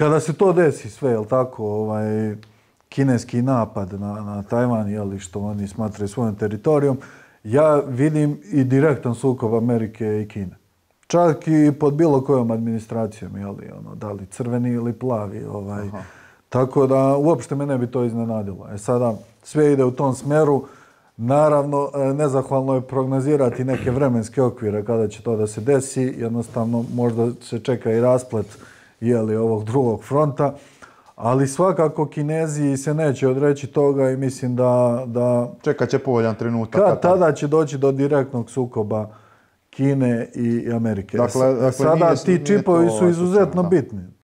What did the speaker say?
kada se to desi sve, jel tako, ovaj, kineski napad na, na Tajvan, jel, što oni smatraju svojim teritorijom, ja vidim i direktan sukob Amerike i Kine. Čak i pod bilo kojom administracijom, jel, ono, da li crveni ili plavi. Ovaj. Aha. Tako da uopšte me ne bi to iznenadilo. E sada, sve ide u tom smeru. Naravno, e, nezahvalno je prognozirati neke vremenske okvire kada će to da se desi. Jednostavno, možda se čeka i rasplet jeli, ovog drugog fronta. Ali svakako Kinezi se neće odreći toga i mislim da... da Čekat će povoljan trenutak. Kad tada će doći do direktnog sukoba Kine i Amerike. Dakle, dakle Sada nije, ti čipovi su izuzetno bitni.